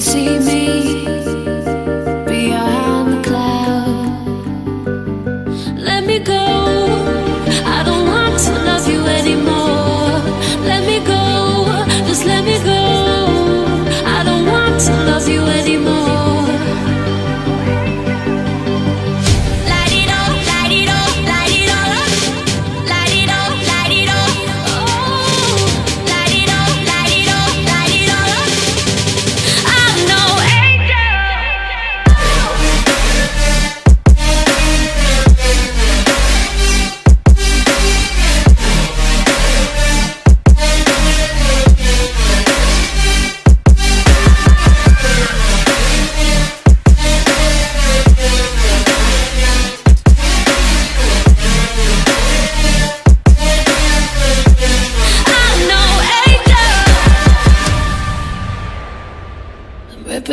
see me the. Let me go.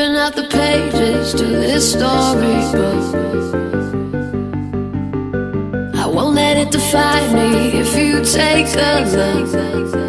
Out the pages to this storybook. I won't let it define me if you take a look.